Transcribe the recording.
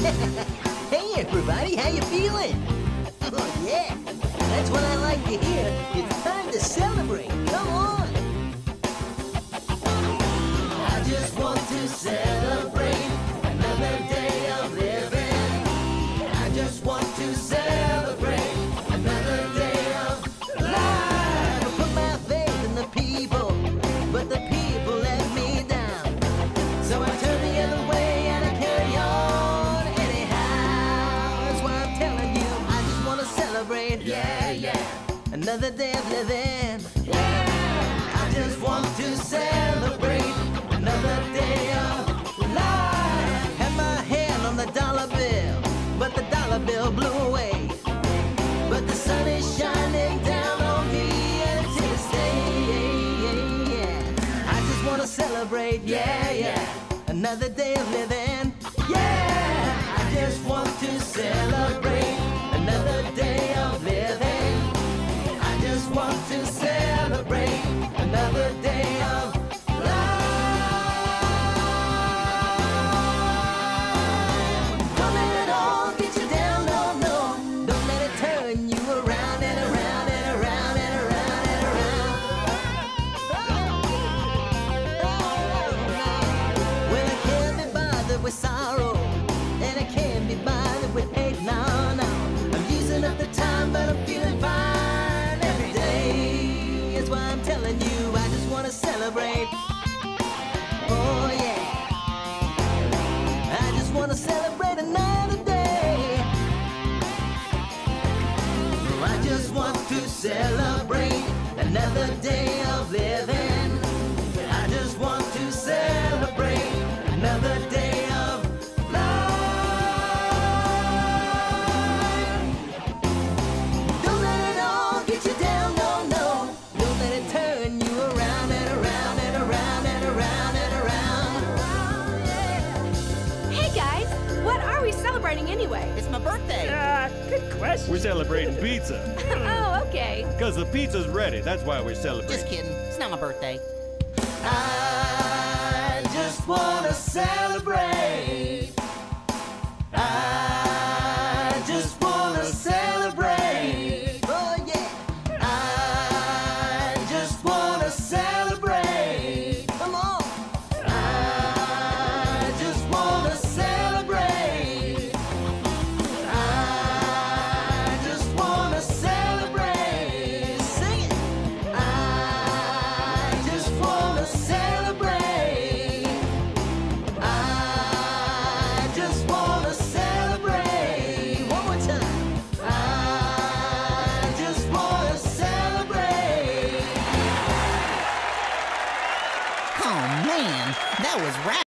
Hey, everybody, how you feeling? Oh, yeah. That's what I like to hear. It's time to celebrate. Come on. I just want to celebrate another day of living. I just want Another day of living. Yeah. I just want to celebrate another day of life. Had my hand on the dollar bill, but the dollar bill blew away. But the sun is shining down on me and it's here to stay. I just wanna celebrate, yeah, yeah. Another day of living, yeah. Wanna celebrate. Oh yeah. I just wanna celebrate another day. I just want to celebrate another day anyway? It's my birthday. Ah, good question. We're celebrating pizza. oh, okay. Because the pizza's ready. That's why we're celebrating. Just kidding. It's not my birthday. I just wanna celebrate. That was rap.